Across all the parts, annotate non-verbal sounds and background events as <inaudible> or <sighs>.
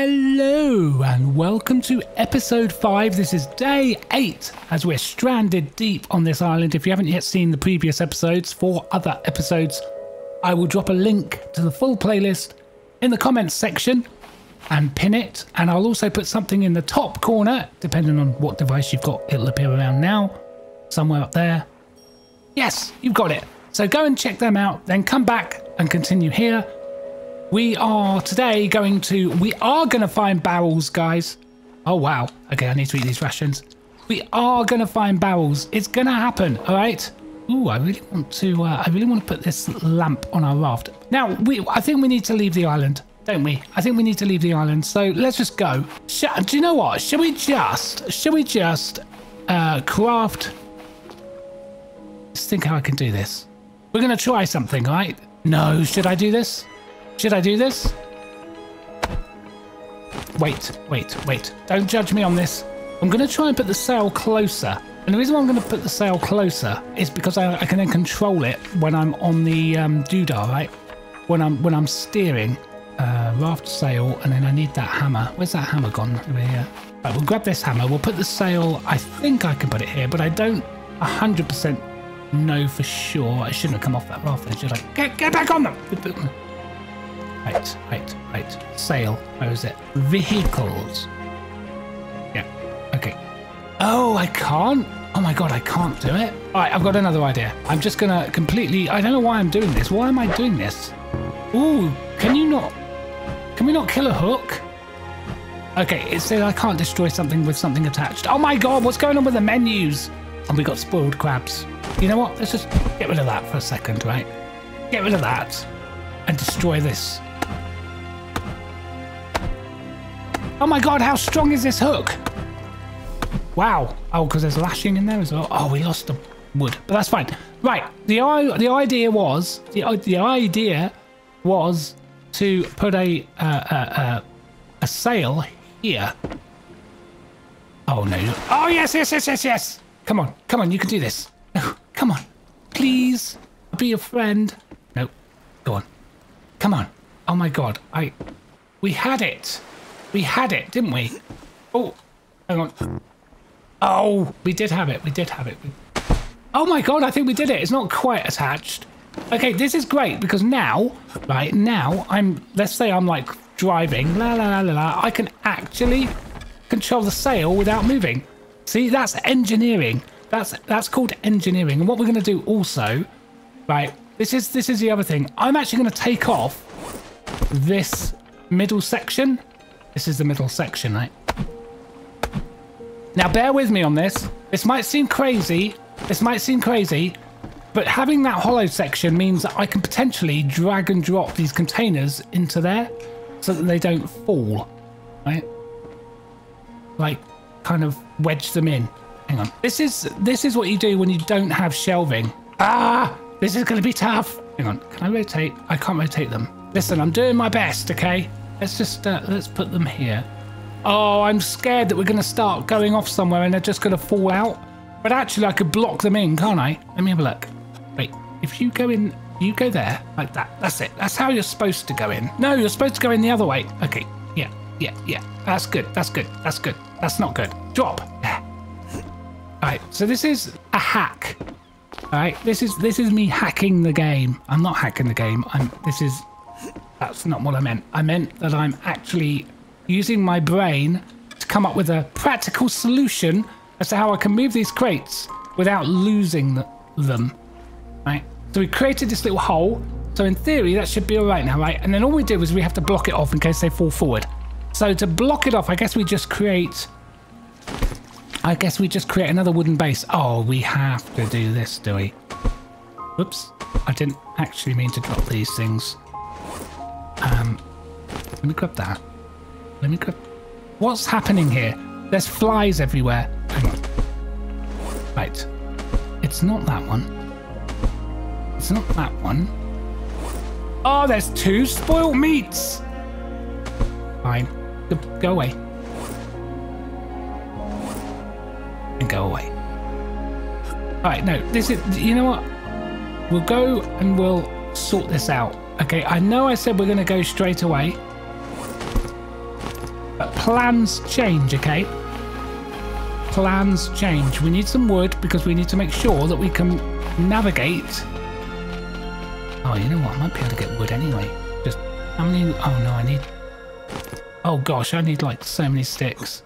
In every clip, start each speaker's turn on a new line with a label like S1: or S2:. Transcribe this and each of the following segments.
S1: Hello and welcome to episode 5. This is day 8 as we're stranded deep on this island. If you haven't yet seen the previous episodes, four other episodes, I will drop a link to the full playlist in the comments section and pin it. And I'll also put something in the top corner, depending on what device you've got, it'll appear around now, somewhere up there. Yes, you've got it. So go and check them out, then come back and continue here. We are today going to, we are going to find barrels, guys. Oh, wow. Okay, I need to eat these rations. We are going to find barrels. It's going to happen, all right? Ooh, I really want to, uh, I really want to put this lamp on our raft. Now, we, I think we need to leave the island, don't we? I think we need to leave the island. So let's just go. Sh do you know what? Should we just, should we just uh, craft? Let's think how I can do this. We're going to try something, right? No, should I do this? Should I do this? Wait, wait, wait. Don't judge me on this. I'm going to try and put the sail closer. And the reason why I'm going to put the sail closer is because I, I can then control it when I'm on the um, doodah, right? When I'm when I'm steering, uh, raft sail, and then I need that hammer. Where's that hammer gone? Over here. Right, we'll grab this hammer. We'll put the sail. I think I can put it here, but I don't 100% know for sure. I shouldn't have come off that raft then, should I? Get, get back on them! Right, right, right. Sail. Where is it? Vehicles. Yeah. Okay. Oh, I can't. Oh my god, I can't do it. All right, I've got another idea. I'm just gonna completely. I don't know why I'm doing this. Why am I doing this? Ooh, can you not? Can we not kill a hook? Okay, it says I can't destroy something with something attached. Oh my god, what's going on with the menus? And we got spoiled crabs. You know what? Let's just get rid of that for a second, right? Get rid of that and destroy this. Oh my god, how strong is this hook? Wow. Oh, because there's lashing in there as well. Oh, we lost the wood, but that's fine. Right. The the idea was the the idea was to put a uh, uh, uh, a sail here. Oh no! Oh yes, yes, yes, yes, yes! Come on, come on! You can do this. No, come on, please. Be a friend. No, go on. Come on. Oh my god! I, we had it. We had it, didn't we? Oh, hang on. Oh, we did have it. We did have it. Oh my god, I think we did it. It's not quite attached. Okay, this is great because now, right, now I'm, let's say I'm like driving, la la la la la, I can actually control the sail without moving. See, that's engineering. That's that's called engineering. And what we're going to do also, right, this is this is the other thing. I'm actually going to take off this middle section this is the middle section, right? Now, bear with me on this. This might seem crazy. This might seem crazy, but having that hollow section means that I can potentially drag and drop these containers into there so that they don't fall, right? Like, kind of wedge them in. Hang on. This is this is what you do when you don't have shelving. Ah, this is going to be tough. Hang on. Can I rotate? I can't rotate them. Listen, I'm doing my best, okay? Let's just, uh, let's put them here. Oh, I'm scared that we're going to start going off somewhere and they're just going to fall out. But actually, I could block them in, can't I? Let me have a look. Wait, if you go in, you go there, like that. That's it. That's how you're supposed to go in. No, you're supposed to go in the other way. Okay, yeah, yeah, yeah. That's good, that's good, that's good. That's not good. Drop. <laughs> All right, so this is a hack. All right, this is this is me hacking the game. I'm not hacking the game. I'm. This is that's not what I meant. I meant that I'm actually using my brain to come up with a practical solution as to how I can move these crates without losing them. Right? So we created this little hole. So in theory, that should be all right now, right? And then all we do is we have to block it off in case they fall forward. So to block it off, I guess we just create... I guess we just create another wooden base. Oh, we have to do this, do we? Whoops. I didn't actually mean to drop these things. Let me grab that. Let me grab... What's happening here? There's flies everywhere. Hang on. Right. It's not that one. It's not that one. Oh, there's two spoiled meats. Fine. Go, go away. And go away. Alright, no, this is... You know what? We'll go and we'll sort this out. Okay, I know I said we're going to go straight away. Plans change, okay? Plans change. We need some wood because we need to make sure that we can navigate. Oh, you know what? I might be able to get wood anyway. Just how many? Oh no, I need. Oh gosh, I need like so many sticks.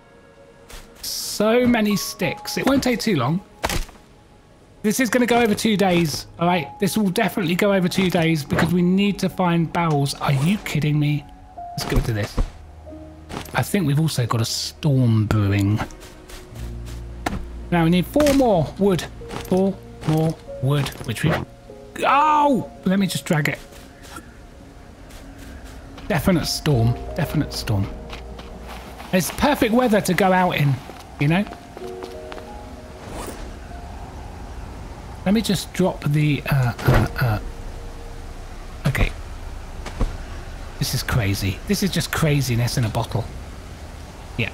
S1: So many sticks. It won't take too long. This is going to go over two days, all right? This will definitely go over two days because we need to find barrels. Are you kidding me? Let's go to this. I think we've also got a storm brewing. Now we need four more wood. Four more wood, which we... Oh! Let me just drag it. Definite storm. Definite storm. It's perfect weather to go out in, you know? Let me just drop the... Uh, uh, uh. Okay. This is crazy. This is just craziness in a bottle. Yeah.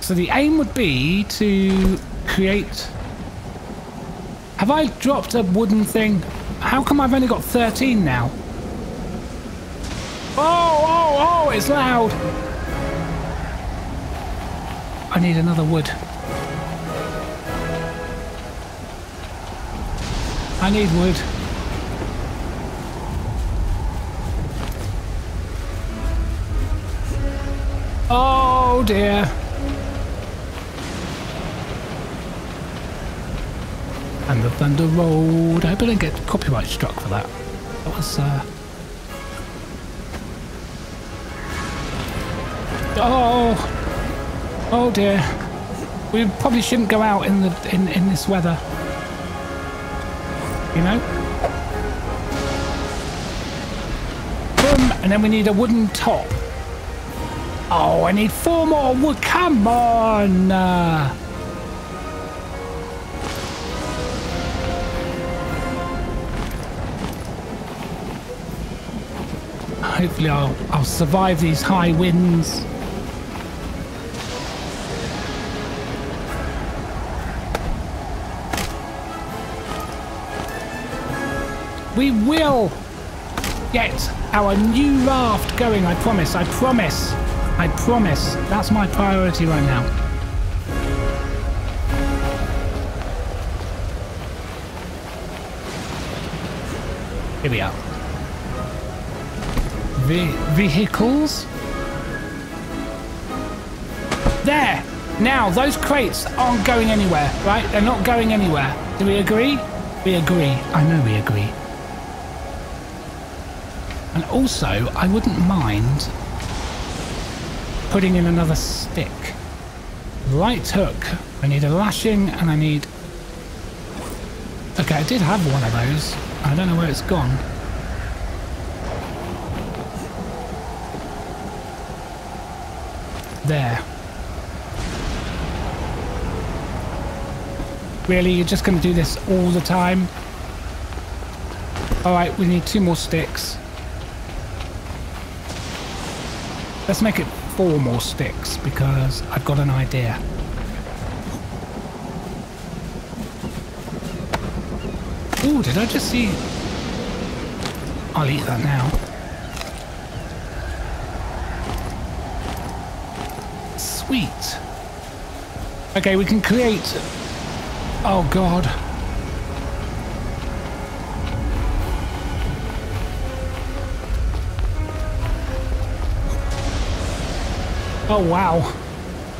S1: So the aim would be to create... Have I dropped a wooden thing? How come I've only got 13 now? Oh, oh, oh, it's loud. I need another wood. I need wood. Oh dear. And the Thunder Road. I hope I don't get copyright struck for that. That was, uh... Oh! Oh dear. We probably shouldn't go out in the in, in this weather you know? Boom, and then we need a wooden top. Oh, I need four more wood. Come on! Uh, hopefully I'll, I'll survive these high winds. We will get our new raft going, I promise, I promise, I promise. That's my priority right now. Here we are. Ve vehicles. There! Now, those crates aren't going anywhere, right? They're not going anywhere. Do we agree? We agree. I know we agree. And also, I wouldn't mind putting in another stick. Light hook. I need a lashing and I need... Okay, I did have one of those. I don't know where it's gone. There. Really, you're just going to do this all the time? Alright, we need two more sticks. Let's make it four more sticks because I've got an idea. Oh, did I just see... I'll eat that now. Sweet. Okay, we can create... Oh, God. Oh wow.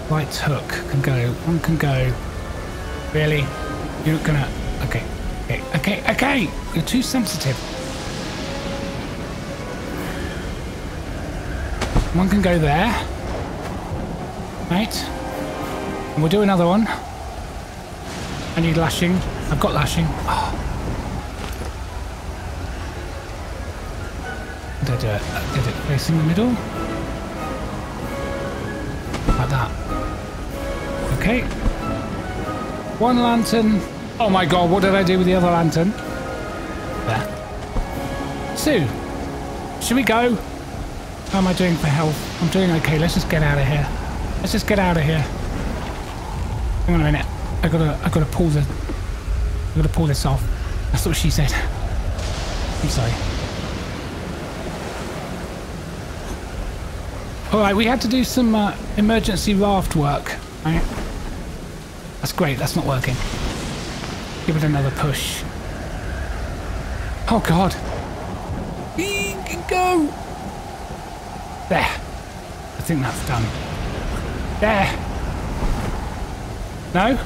S1: Right hook can go. One can go. Really? You're gonna... Okay. Okay. Okay. Okay. You're too sensitive. One can go there. Right. And we'll do another one. I need lashing. I've got lashing. Oh. Did I do it? Did it facing the middle? That. Okay. One lantern. Oh my god, what did I do with the other lantern? There. Sue, Should we go? How am I doing for health? I'm doing okay. Let's just get out of here. Let's just get out of here. Hang on a minute. I gotta, I gotta pull the, I gotta pull this off. That's what she said. I'm sorry. All right, we had to do some uh, emergency raft work. Right? That's great. That's not working. Give it another push. Oh God! Go! There. I think that's done. There. No?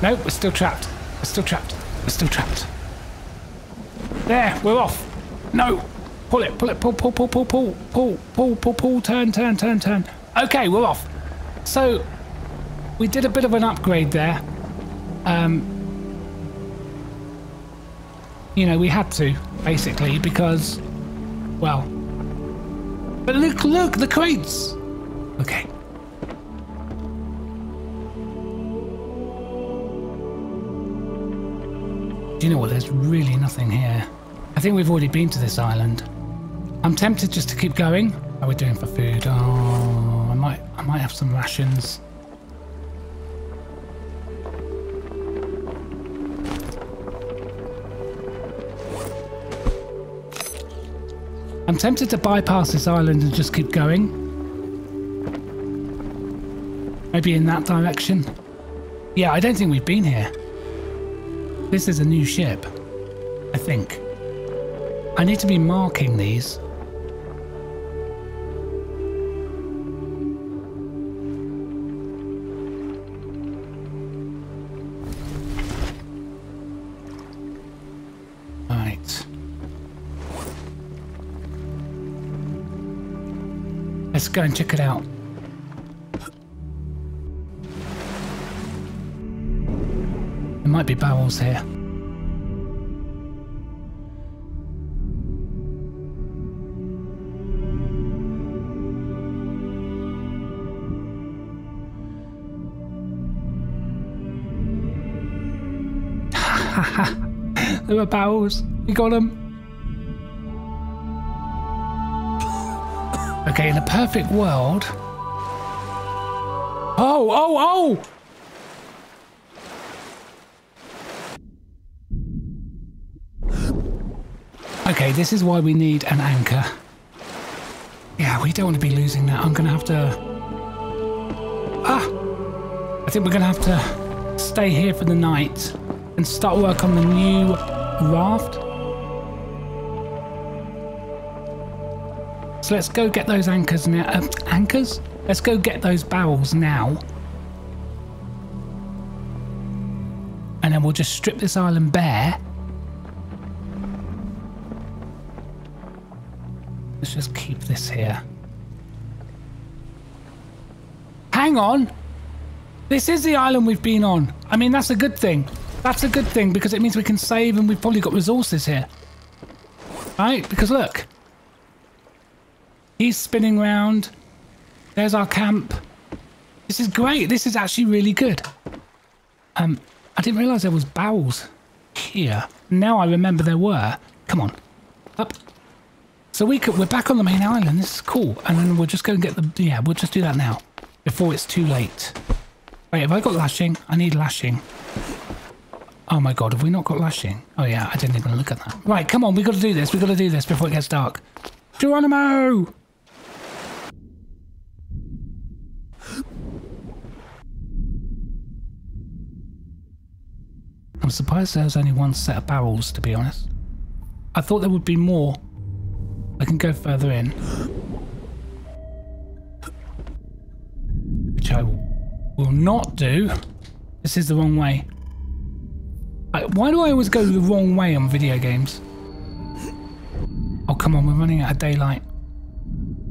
S1: No, we're still trapped. We're still trapped. We're still trapped. There, we're off. No. Pull it, pull it, pull, pull, pull, pull, pull, pull, pull, pull, pull, turn, turn, turn, turn. Okay, we're off. So, we did a bit of an upgrade there. Um, you know, we had to, basically, because, well, but look, look, the crates. Okay. Do you know what? There's really nothing here. I think we've already been to this island. I'm tempted just to keep going. How are we doing for food? Oh, I might, I might have some rations. I'm tempted to bypass this island and just keep going. Maybe in that direction. Yeah, I don't think we've been here. This is a new ship, I think. I need to be marking these. Let's go and check it out. There might be barrels here. <laughs> there were barrels. We got them. Okay, in a perfect world. Oh, oh, oh! Okay, this is why we need an anchor. Yeah, we don't want to be losing that. I'm going to have to... Ah! I think we're going to have to stay here for the night and start work on the new raft. So let's go get those anchors now. Uh, anchors? Let's go get those barrels now. And then we'll just strip this island bare Let's just keep this here. Hang on! This is the island we've been on. I mean, that's a good thing. That's a good thing because it means we can save and we've probably got resources here. Right? Because look. He's spinning round. There's our camp. This is great. This is actually really good. Um, I didn't realise there was barrels here. Now I remember there were. Come on. Up. So we could, we're back on the main island. This is cool. And then we'll just go and get the... Yeah, we'll just do that now. Before it's too late. Wait, have I got lashing? I need lashing. Oh my god, have we not got lashing? Oh yeah, I didn't even look at that. Right, come on, we got to do this. we got to do this before it gets dark. Geronimo! I'm surprised there's only one set of barrels, to be honest. I thought there would be more. I can go further in. Which I will not do. This is the wrong way. Why do I always go the wrong way on video games? Oh, come on, we're running out of daylight.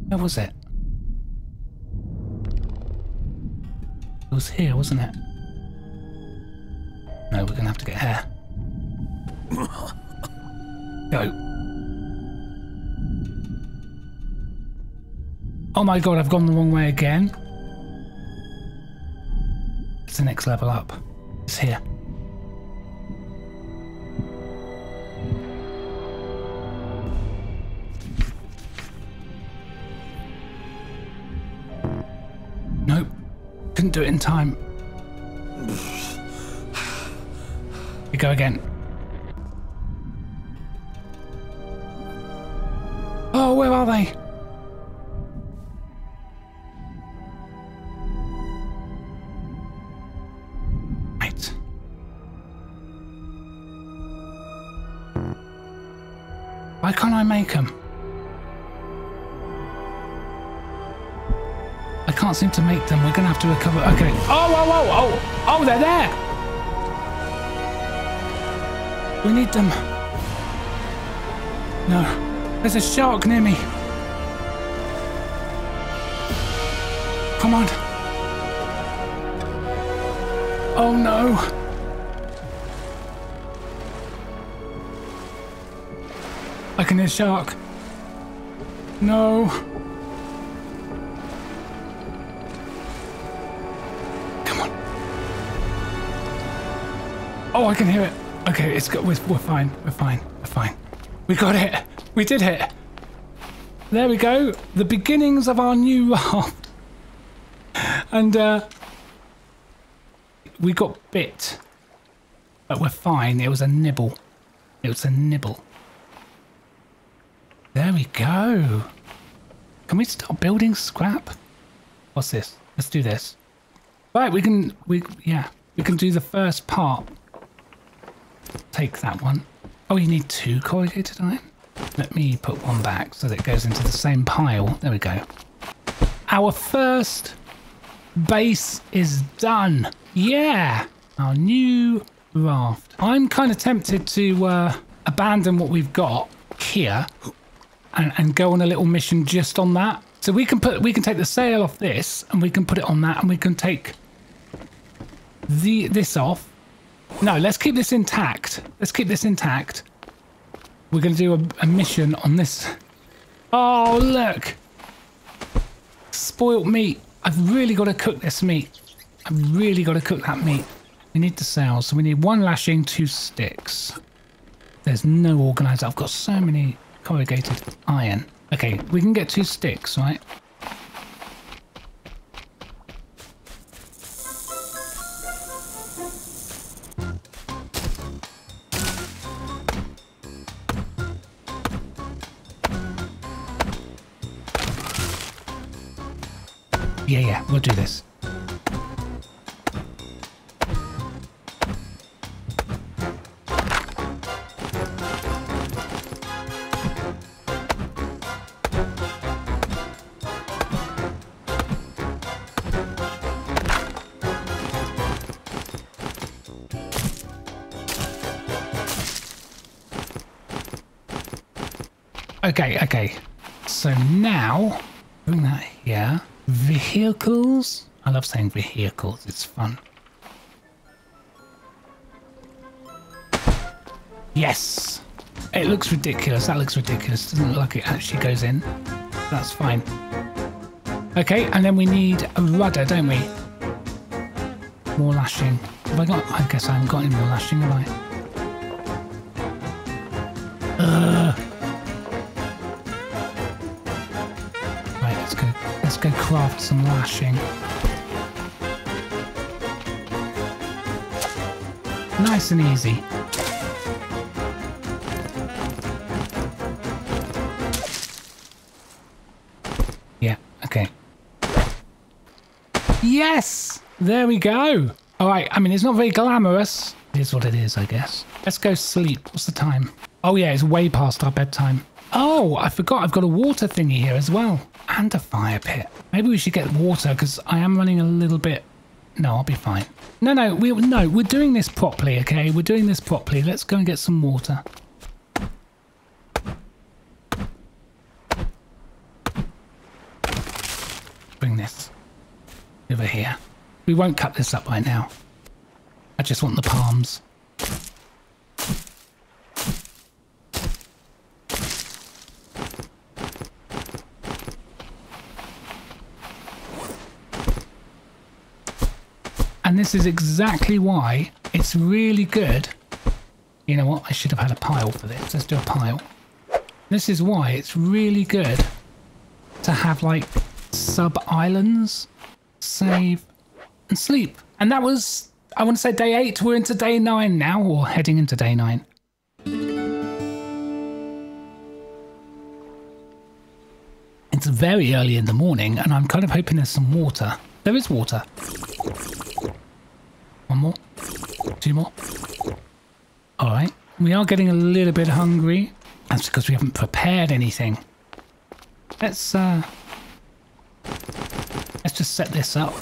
S1: Where was it? It was here, wasn't it? No, we're gonna have to get here. Go. Oh my god, I've gone the wrong way again. It's the next level up. It's here. Nope. Couldn't do it in time. We go again. Oh, where are they? Right. Why can't I make them? I can't seem to make them. We're going to have to recover. Okay. Oh, oh, oh, oh. Oh, they're there. We need them. No. There's a shark near me. Come on. Oh no. I can hear shark. No. Come on. Oh, I can hear it. Okay, it's got. We're, we're fine. We're fine. We're fine. We got it. We did it. There we go. The beginnings of our new <laughs> raft. And uh, we got bit. But we're fine. It was a nibble. It was a nibble. There we go. Can we start building scrap? What's this? Let's do this. Right, we can, we yeah, we can do the first part. Take that one. Oh, you need two corrugated iron? Let me put one back so that it goes into the same pile. There we go. Our first base is done. Yeah, our new raft. I'm kind of tempted to uh, abandon what we've got here and, and go on a little mission just on that. So we can put we can take the sail off this and we can put it on that and we can take the this off. No, let's keep this intact. Let's keep this intact. We're going to do a, a mission on this. Oh, look. Spoilt meat. I've really got to cook this meat. I've really got to cook that meat. We need the sails, so we need one lashing, two sticks. There's no organizer. I've got so many corrugated iron. Okay, we can get two sticks, right? Yeah, yeah, we'll do this. Okay, okay. So now, bring that here. Vehicles. I love saying vehicles. It's fun. Yes. It looks ridiculous. That looks ridiculous. Doesn't look like it actually goes in. That's fine. Okay, and then we need a rudder, don't we? More lashing. Have I got? I guess I haven't got any more lashing, have I? Ugh. Craft some lashing. Nice and easy. Yeah, okay. Yes! There we go. All right, I mean, it's not very glamorous. It is what it is, I guess. Let's go sleep. What's the time? Oh, yeah, it's way past our bedtime. Oh, I forgot I've got a water thingy here as well. And a fire pit. Maybe we should get water because I am running a little bit... No, I'll be fine. No, no, we, no, we're doing this properly, okay? We're doing this properly. Let's go and get some water. Bring this over here. We won't cut this up right now. I just want the palms. And this is exactly why it's really good. You know what? I should have had a pile for this. Let's do a pile. This is why it's really good to have like sub islands, save and sleep. And that was, I want to say day eight. We're into day nine now, or heading into day nine. It's very early in the morning, and I'm kind of hoping there's some water. There is water. More. All right. We are getting a little bit hungry. That's because we haven't prepared anything. Let's uh let's just set this up.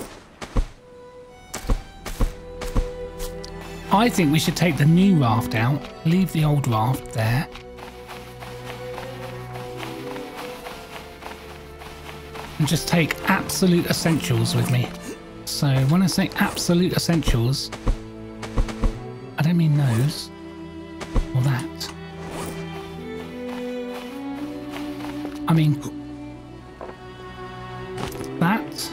S1: I think we should take the new raft out, leave the old raft there. And just take absolute essentials with me. So when I say absolute essentials, don't mean those or that. I mean that.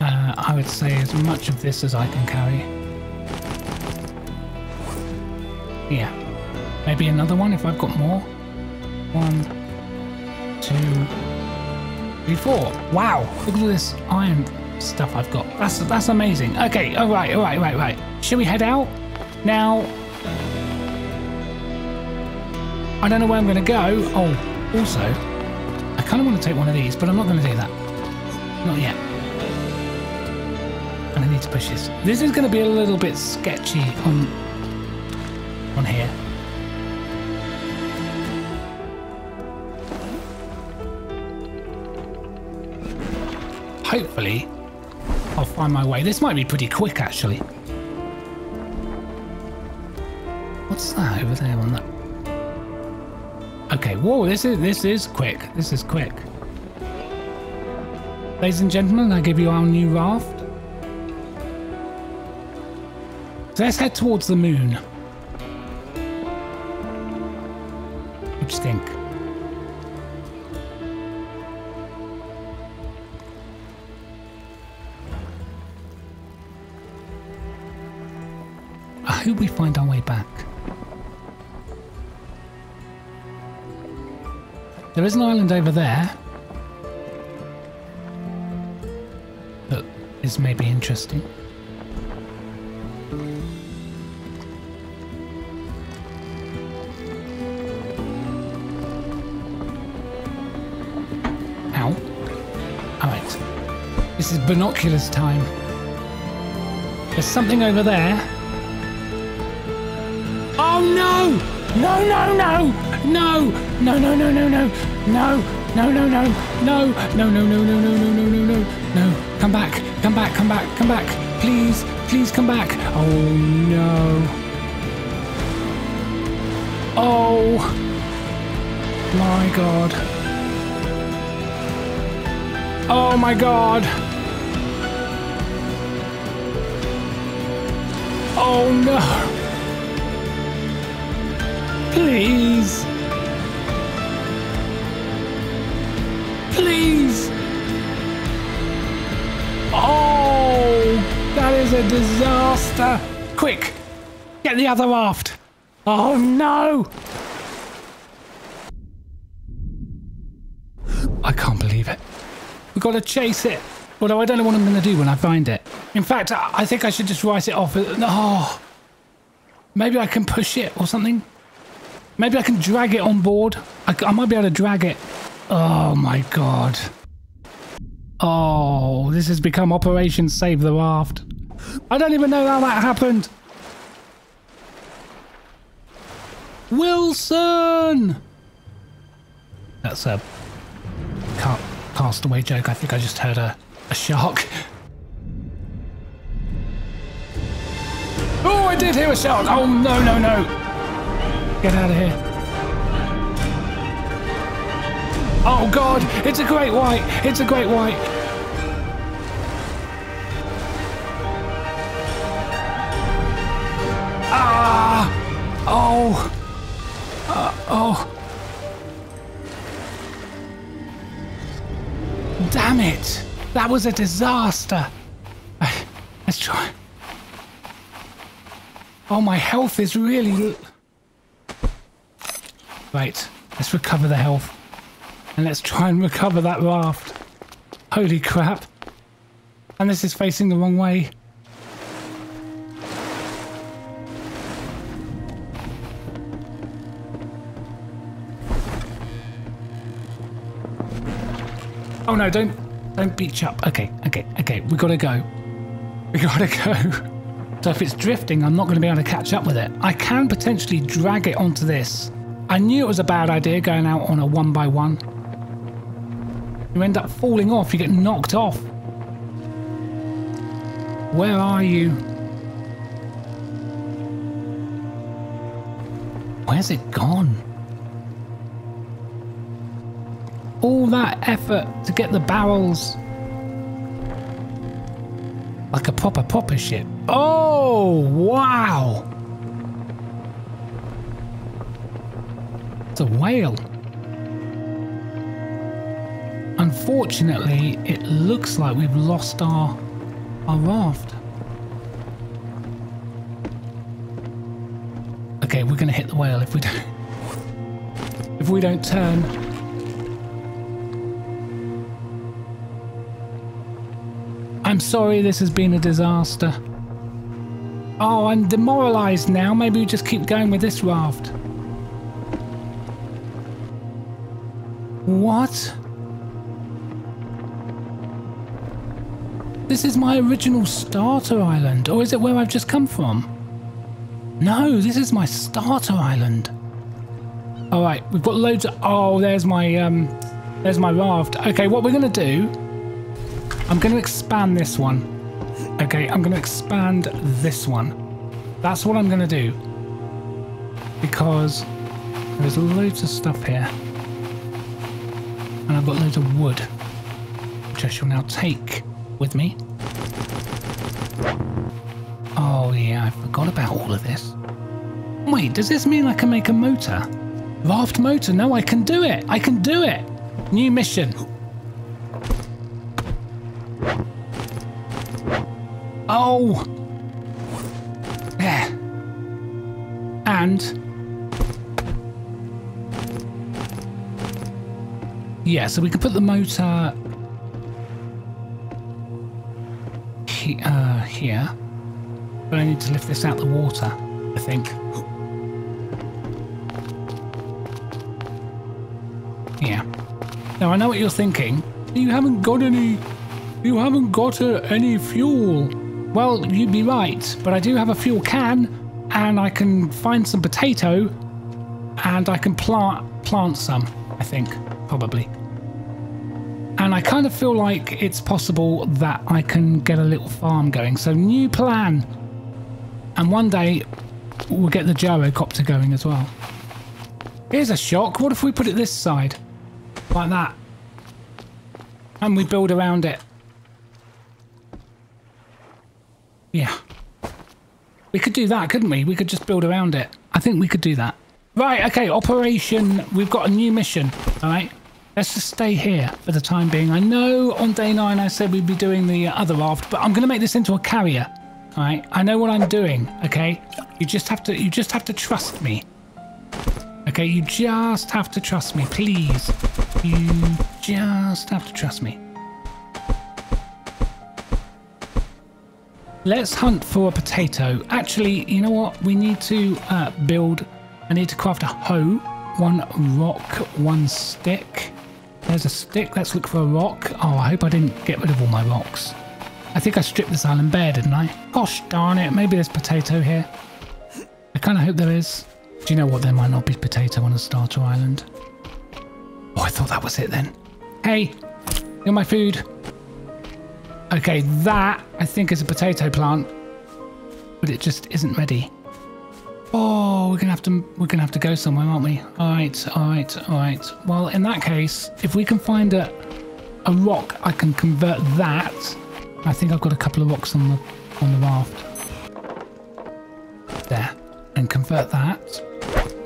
S1: Uh, I would say as much of this as I can carry. Yeah. Maybe another one if I've got more. One, two, four. Wow, look at this iron stuff I've got. That's that's amazing. Okay, all right, all right, right, right. Should we head out now? I don't know where I'm going to go. Oh, also, I kind of want to take one of these, but I'm not going to do that. Not yet. And I need to push this. This is going to be a little bit sketchy on on here. Hopefully, I'll find my way. This might be pretty quick, actually. What's that over there on that? Okay, whoa, this is this is quick. This is quick. Ladies and gentlemen, I give you our new raft. So let's head towards the moon. What do you think? I we find our way back. There is an island over there that is maybe interesting. Ow. Alright. This is binoculars time. There's something over there. Oh! No, no, no! No! No, no, no, no, no! No! No, no, no! No! No, no, no, no, no, no, no, no, no! No! Come back! Come back! Come back! Come back! Please! Please come back! Oh no! Oh! My god! Oh my god! Oh no! Please! Please! Oh! That is a disaster! Quick! Get the other raft! Oh no! I can't believe it. We've got to chase it. Although I don't know what I'm going to do when I find it. In fact, I think I should just write it off. Oh, maybe I can push it or something. Maybe I can drag it on board. I, I might be able to drag it. Oh my god. Oh, this has become Operation Save the Raft. I don't even know how that happened. Wilson! That's a ca- castaway joke. I think I just heard a, a shark. <laughs> Oh, I did hear a shark. Oh, no, no, no. Get out of here. Oh, God. It's a great white. It's a great white. Ah! Oh! Uh, oh! Damn it! That was a disaster! <sighs> Let's try. Oh, my health is really. Right, let's recover the health. And let's try and recover that raft. Holy crap. And this is facing the wrong way. Oh no, don't don't beach up. Okay, okay, okay. We gotta go. We gotta go. so if it's drifting, I'm not gonna be able to catch up with it. I can potentially drag it onto this I knew it was a bad idea going out on a one by one. You end up falling off, you get knocked off. Where are you? Where's it gone? All that effort to get the barrels like a proper, proper ship. Oh, wow! It's a whale. Unfortunately, it looks like we've lost our, our raft. Okay, we're gonna hit the whale if we don't... <laughs> If we don't turn. I'm sorry this has been a disaster. Oh, I'm demoralized now. Maybe we just keep going with this raft. What? This is my original starter island, or is it where I've just come from? No, this is my starter island. All right, we've got loads of... Oh, there's my, um, there's my raft. Okay, what we're going to do I'm going to expand this one. Okay, I'm going to expand this one. That's what I'm going to do. Because there's loads of stuff here. And I've got loads of wood. Which I shall now take with me. Oh yeah, I forgot about all of this. Wait, does this mean I can make a motor? Raft motor? No, I can do it! I can do it! New mission. Oh! There. And... Yeah, so we can put the motor... He, uh, here. But I need to lift this out the water, I think. Yeah. Now, I know what you're thinking. You haven't got any... You haven't got uh, any fuel. Well, you'd be right, but I do have a fuel can, and I can find some potato, and I can plant plant some. I think probably. I kind of feel like it's possible that I can get a little farm going. So new plan, and one day we'll get the gyrocopter going as well. Here's a shock. What if we put it this side, like that, and we build around it? Yeah. We could do that, couldn't we? We could just build around it. I think we could do that. Right, okay, operation. We've got a new mission, all right? Let's just stay here for the time being. I know on day nine I said we'd be doing the other raft, but I'm going to make this into a carrier. All right, I know what I'm doing. Okay, you just have to, you just have to trust me. Okay, you just have to trust me, please. You just have to trust me. Let's hunt for a potato. Actually, you know what? We need to uh, build... I need to craft a hoe. One rock, one stick. There's a stick. Let's look for a rock. Oh, I hope I didn't get rid of all my rocks. I think I stripped this island bare, didn't I? Gosh darn it. Maybe there's potato here. I kind of hope there is. Do you know what? There might not be potato on a starter island. Oh, I thought that was it then. Hey, you're my food. Okay, that I think is a potato plant, but it just isn't ready. Oh, we're gonna have to we're gonna have to go somewhere, aren't we? All right, all right, all right. Well, in that case, if we can find a a rock, I can convert that. I think I've got a couple of rocks on the on the raft. There, and convert that,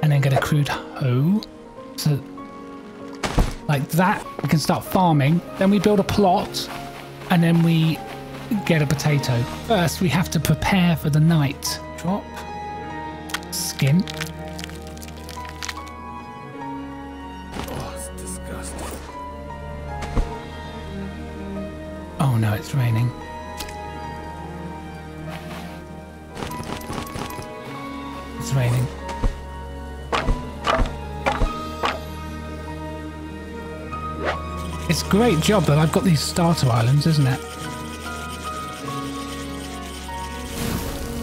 S1: and then get a crude hoe. So, like that, we can start farming. Then we build a plot and then we get a potato. First, we have to prepare for the night. Drop. Skin.
S2: Oh.
S1: Oh no, it's raining. It's raining. It's a great job that I've got these starter islands, isn't it?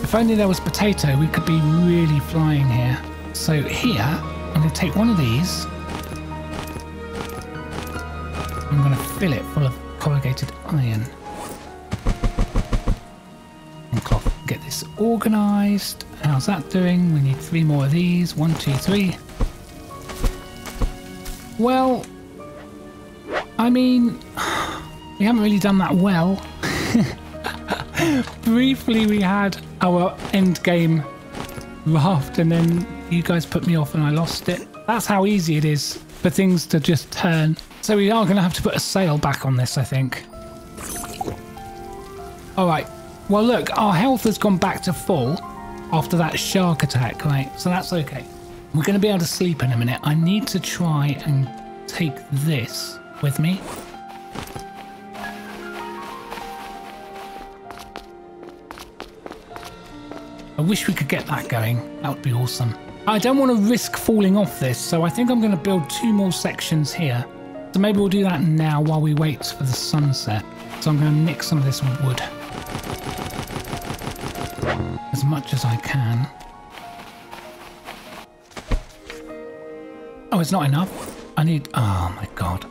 S1: If only there was potato, we could be really flying here. So here, I'm going to take one of these. I'm going to fill it full of corrugated iron. And cloth. Get this organised. How's that doing? We need three more of these. One, two, three. Well, I mean, <sighs> we haven't really done that well. <laughs> Briefly, we had our end game raft, and then you guys put me off and I lost it. That's how easy it is for things to just turn. So we are going to have to put a sail back on this, I think. All right. Well, look, our health has gone back to full after that shark attack, right? So that's okay. We're going to be able to sleep in a minute. I need to try and take this with me. I wish we could get that going. That would be awesome. I don't want to risk falling off this, so I think I'm going to build two more sections here. So maybe we'll do that now while we wait for the sunset. So I'm going to nick some of this wood. As much as I can. Oh, it's not enough. I need... Oh my god.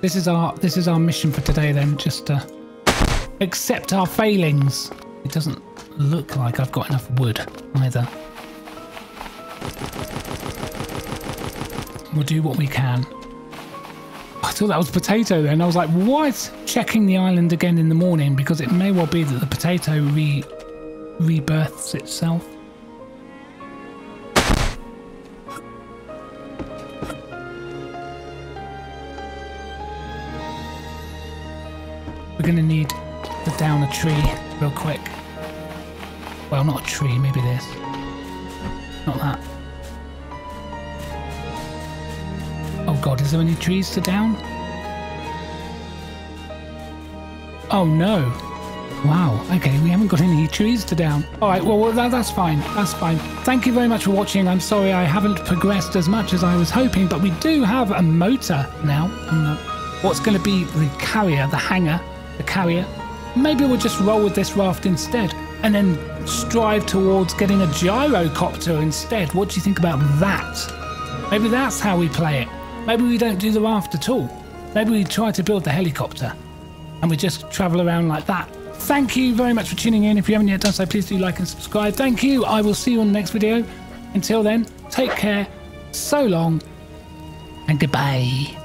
S1: This is our this is our mission for today then, just to accept our failings. It doesn't look like I've got enough wood either. We'll do what we can. I thought that was potato then. I was like, what? Checking the island again in the morning because it may well be that the potato re rebirths itself. To need to down a tree real quick. Well, not a tree, maybe this. Not that. Oh god, is there any trees to down? Oh no. Wow, okay, we haven't got any trees to down. Alright, well, that, that's fine, that's fine. Thank you very much for watching. I'm sorry I haven't progressed as much as I was hoping, but we do have a motor now the, uh, what's going to be the carrier, the hangar the carrier. Maybe we'll just roll with this raft instead and then strive towards getting a gyrocopter instead. What do you think about that? Maybe that's how we play it. Maybe we don't do the raft at all. Maybe we try to build the helicopter and we just travel around like that. Thank you very much for tuning in. If you haven't yet done so, please do like and subscribe. Thank you. I will see you on the next video. Until then, take care, so long, and goodbye.